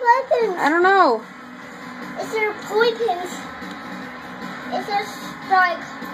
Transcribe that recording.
buttons? I don't know. Is there point Is there strike?